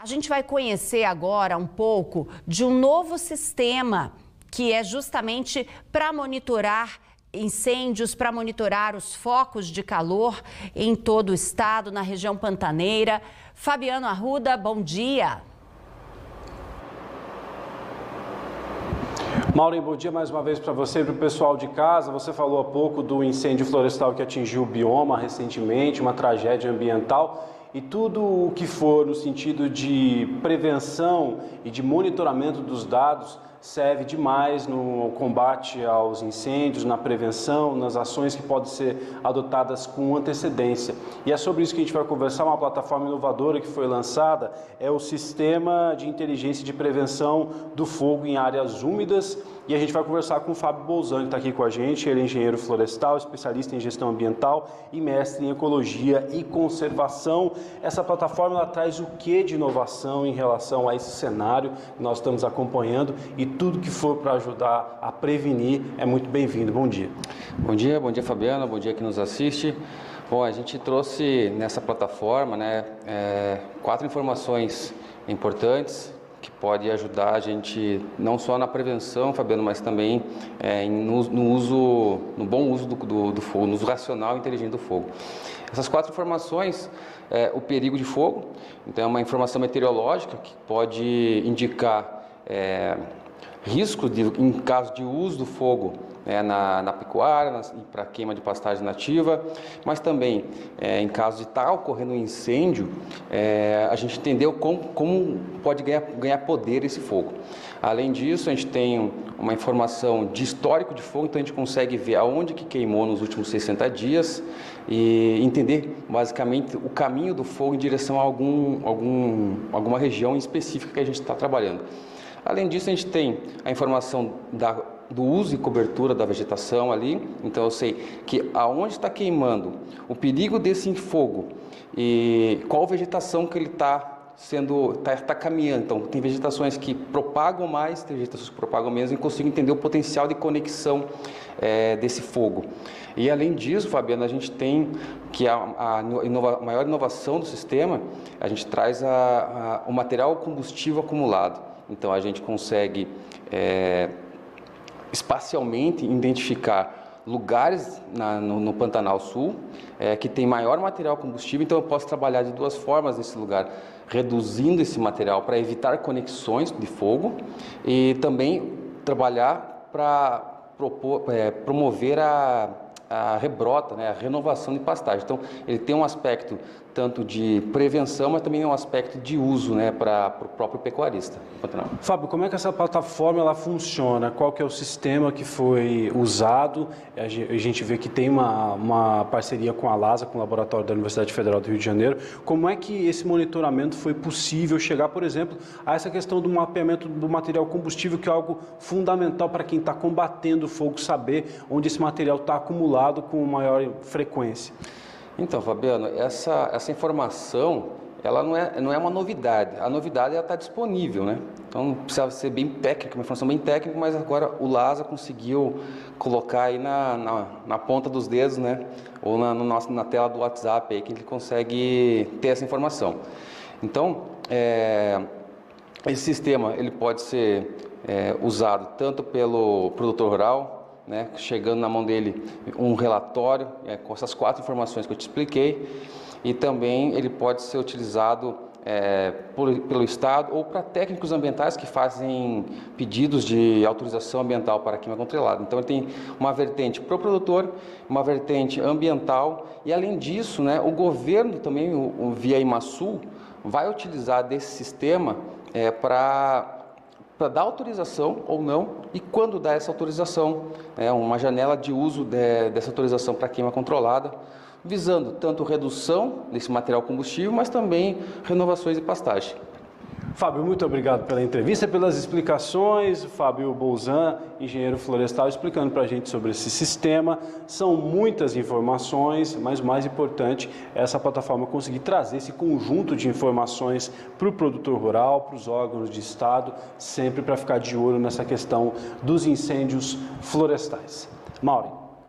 A gente vai conhecer agora um pouco de um novo sistema que é justamente para monitorar incêndios, para monitorar os focos de calor em todo o estado, na região pantaneira. Fabiano Arruda, bom dia. Maureen, bom dia mais uma vez para você e para o pessoal de casa. Você falou há pouco do incêndio florestal que atingiu o bioma recentemente, uma tragédia ambiental e tudo o que for no sentido de prevenção e de monitoramento dos dados serve demais no combate aos incêndios, na prevenção, nas ações que podem ser adotadas com antecedência. E é sobre isso que a gente vai conversar. Uma plataforma inovadora que foi lançada é o Sistema de Inteligência de Prevenção do Fogo em Áreas Úmidas. E a gente vai conversar com o Fábio Bolzan, que está aqui com a gente. Ele é engenheiro florestal, especialista em gestão ambiental e mestre em ecologia e conservação. Essa plataforma traz o que de inovação em relação a esse cenário que nós estamos acompanhando e tudo que for para ajudar a prevenir é muito bem-vindo. Bom dia. Bom dia, bom dia Fabiana, bom dia que nos assiste. Bom, a gente trouxe nessa plataforma né, é, quatro informações importantes que pode ajudar a gente não só na prevenção, Fabiano, mas também é, no, no, uso, no bom uso do, do, do, fogo, no uso racional e inteligente do fogo. Essas quatro informações, é, o perigo de fogo, então é uma informação meteorológica que pode indicar é, risco de, em caso de uso do fogo né, na, na, pecuária, para queima de pastagem nativa, mas também é, em caso de estar tá ocorrendo um incêndio, é, a gente entendeu como, como pode ganhar, ganhar poder esse fogo. Além disso, a gente tem uma informação de histórico de fogo, então a gente consegue ver aonde que queimou nos últimos 60 dias e entender basicamente o caminho do fogo em direção a algum, algum, alguma região específica que a gente está trabalhando. Além disso, a gente tem a informação da, do uso e cobertura da vegetação ali. Então, eu sei que aonde está queimando, o perigo desse fogo e qual vegetação que ele está sendo está tá caminhando. Então, tem vegetações que propagam mais, tem vegetações que propagam menos, e consigo entender o potencial de conexão é, desse fogo. E além disso, Fabiana, a gente tem que a, a, inova, a maior inovação do sistema, a gente traz a, o material combustível acumulado. Então a gente consegue é, espacialmente identificar lugares na, no, no, Pantanal Sul é, que tem maior material combustível, então eu posso trabalhar de duas formas nesse lugar, reduzindo esse material para evitar conexões de fogo e também trabalhar para é, promover a, a rebrota, né, a renovação de pastagem. Então, ele tem um aspecto tanto de prevenção, mas também um aspecto de uso né, para o próprio pecuarista. Fábio, como é que essa plataforma ela funciona? Qual que é o sistema que foi usado? A gente vê que tem uma, uma parceria com a LASA, com o Laboratório da Universidade Federal do Rio de Janeiro. Como é que esse monitoramento foi possível chegar, por exemplo, a essa questão do mapeamento do material combustível, que é algo fundamental para quem está combatendo o fogo, saber onde esse material está acumulado com maior frequência? Então, Fabiano, essa, essa informação ela não é, não é uma novidade. A novidade está disponível, né? Então precisa ser bem técnica, uma informação bem técnica, mas agora o LASA conseguiu colocar aí na, na, na ponta dos dedos, né? Ou na, no nosso, na tela do WhatsApp aí que ele consegue ter essa informação. Então, é, esse sistema ele pode ser é, usado tanto pelo produtor rural, né, chegando na mão dele um relatório é, com essas quatro informações que eu te expliquei e também ele pode ser utilizado é, por, pelo Estado ou para técnicos ambientais que fazem pedidos de autorização ambiental para queima controlada. Então, ele tem uma vertente para o produtor, uma vertente ambiental e, além disso, né, o governo também, o, o via Imasul, vai utilizar desse sistema é, para para dar autorização ou não e quando dá essa autorização, é uma janela de uso de, dessa autorização para queima controlada, visando tanto redução desse material combustível, mas também renovações de pastagem. Fábio, muito obrigado pela entrevista, pelas explicações. Fábio Bolzan, engenheiro florestal, explicando para a gente sobre esse sistema. São muitas informações, mas o mais importante é essa plataforma conseguir trazer esse conjunto de informações para o produtor rural, para os órgãos de Estado, sempre para ficar de olho nessa questão dos incêndios florestais. Mauro.